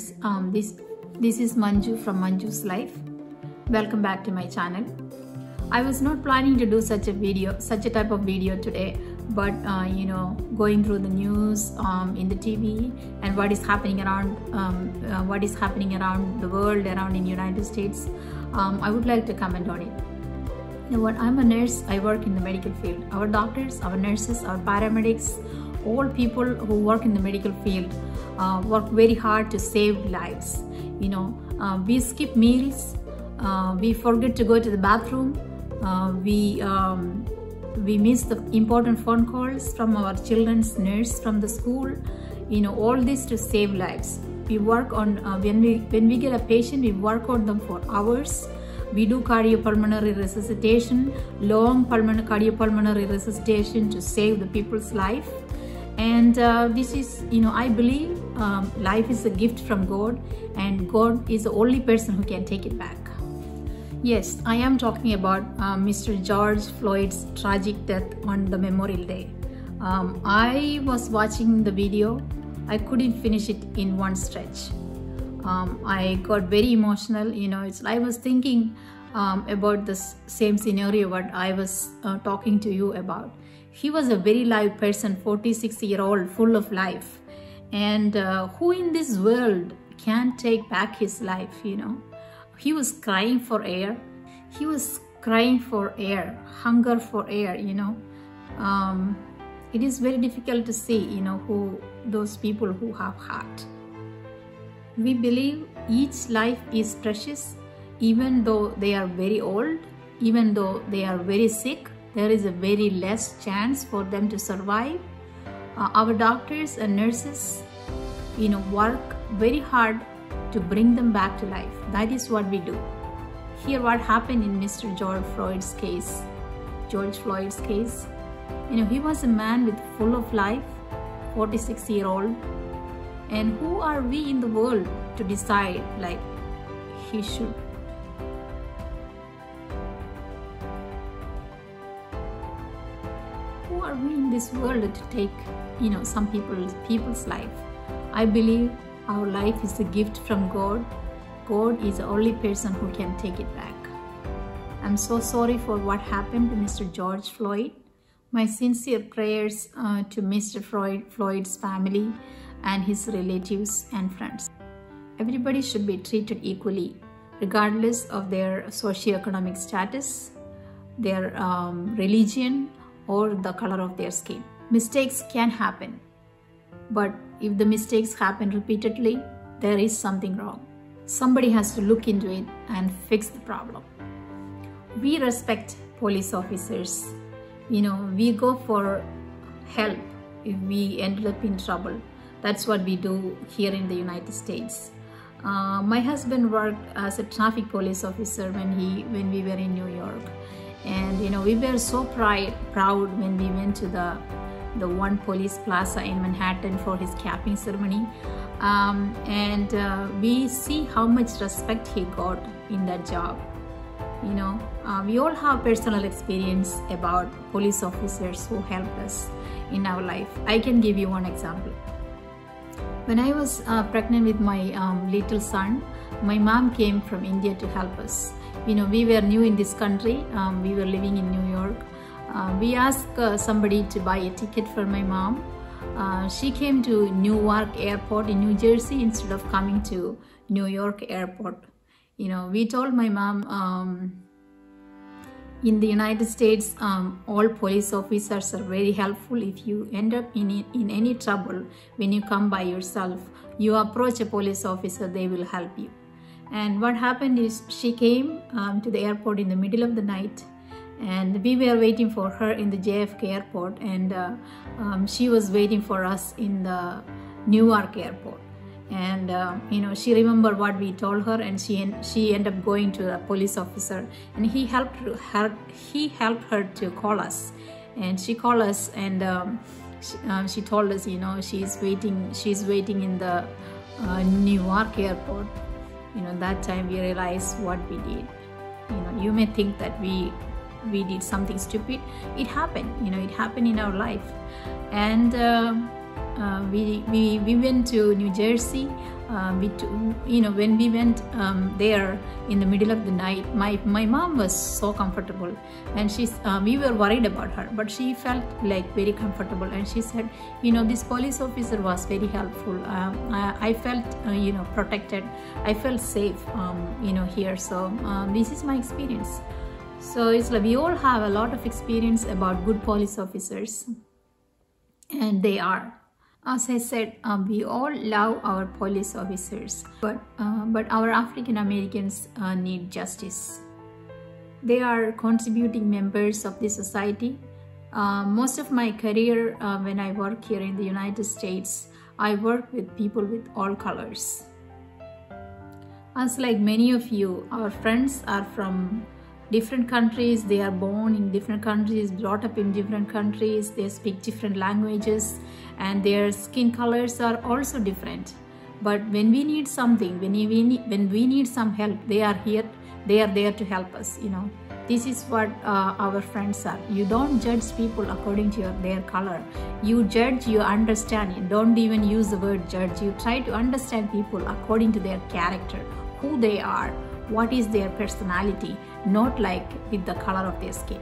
friends, um, this this is Manju from Manju's Life. Welcome back to my channel. I was not planning to do such a video, such a type of video today, but uh, you know, going through the news um, in the TV and what is happening around, um, uh, what is happening around the world, around in United States, um, I would like to comment on it. You know what? I'm a nurse. I work in the medical field. Our doctors, our nurses, our paramedics, all people who work in the medical field uh, work very hard to save lives. You know, uh, we skip meals. Uh, we forget to go to the bathroom. Uh, we um, we miss the important phone calls from our children's nurse from the school. You know, all this to save lives. We work on uh, when we when we get a patient, we work on them for hours we do cardiopulmonary resuscitation, long pulmonary cardiopulmonary resuscitation to save the people's life. And uh, this is, you know, I believe um, life is a gift from God, and God is the only person who can take it back. Yes, I am talking about uh, Mr. George Floyd's tragic death on the Memorial Day. Um, I was watching the video, I couldn't finish it in one stretch um, I got very emotional. You know, it's I was thinking um, about this same scenario what I was uh, talking to you about. He was a very live person, 46 year old, full of life, and uh, who in this world can take back his life? You know, he was crying for air. He was crying for air, hunger for air. You know. Um, it is very difficult to see, you know, who those people who have heart. We believe each life is precious, even though they are very old, even though they are very sick, there is a very less chance for them to survive. Uh, our doctors and nurses, you know, work very hard to bring them back to life. That is what we do. Here, what happened in Mr. George Floyd's case, George Floyd's case, you know, he was a man with full of life, 46 year old, and who are we in the world to decide like he should who are we in this world to take you know some people's people's life? I believe our life is a gift from god. God is the only person who can take it back. I'm so sorry for what happened to mr george floyd. My sincere prayers uh, to mr floyd floyd's family and his relatives and friends. Everybody should be treated equally, regardless of their socioeconomic status, their um, religion, or the color of their skin. Mistakes can happen, but if the mistakes happen repeatedly, there is something wrong. Somebody has to look into it and fix the problem. We respect police officers. You know, we go for help if we ended up in trouble that's what we do here in the United States. Uh, my husband worked as a traffic police officer when he when we were in New York, and you know we were so pride, proud when we went to the the one police plaza in Manhattan for his capping ceremony, um, and uh, we see how much respect he got in that job. You know, uh, we all have personal experience about police officers who helped us in our life. I can give you one example. When I was uh, pregnant with my um, little son, my mom came from India to help us. You know, we were new in this country. Um, we were living in New York. Uh, we asked uh, somebody to buy a ticket for my mom. Uh, she came to Newark Airport in New Jersey instead of coming to New York Airport. You know, we told my mom um, in the United States, um, all police officers are very helpful. If you end up in, in any trouble when you come by yourself, you approach a police officer, they will help you. And what happened is she came um, to the airport in the middle of the night and we were waiting for her in the JFK airport and uh, um, she was waiting for us in the Newark airport. And uh, you know she remembered what we told her and she she ended up going to the police officer and he helped her he helped her to call us. And she called us and um, she, um, she, told us you know she's waiting she's waiting in the uh, Newark airport you know that time we realized what we did you know you may think that we we did something stupid it happened you know it happened in our life and uh, uh, we, we, we went to New Jersey. Uh, we you know when we went um, there in the middle of the night my my mom was so comfortable and she's uh, we were worried about her but she felt like very comfortable and she said you know this police officer was very helpful. Um, I, I, felt uh, you know protected. I felt safe um, you know here. So this is my experience. So it's like we all have a lot of experience about good police officers and they are as I said, um, we all love our police officers, but, uh, but our African Americans uh, need justice. They are contributing members of the society. Uh, most of my career uh, when I work here in the United States, I work with people with all colors. As like many of you, our friends are from different countries they are born in different countries brought up in different countries they speak different languages and their skin colors are also different. But when we need something when we need, when we need some help they are here they are there to help us you know. This is what uh, our friends are. You don't judge people according to your, their color. You judge you understand. You don't even use the word judge. You try to understand people according to their character who they are what is their personality, not like with the color of their skin.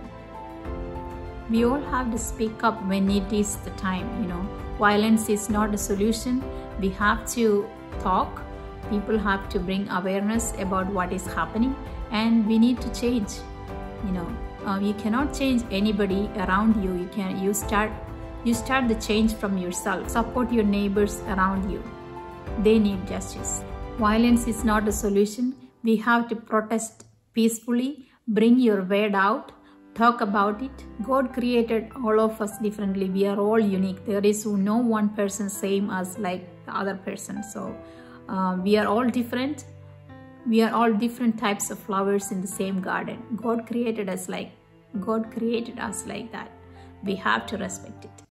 We all have to speak up when it is the time, you know. Violence is not a solution. We have to talk. People have to bring awareness about what is happening and we need to change. You know, uh, you cannot change anybody around you. You can you start you start the change from yourself. Support your neighbors around you. They need justice. Violence is not a solution we have to protest peacefully, bring your word out, talk about it. God created all of us differently. We are all unique. There is no one person same as like the other person. So uh, we are all different. We are all different types of flowers in the same garden. God created us like God created us like that. We have to respect it.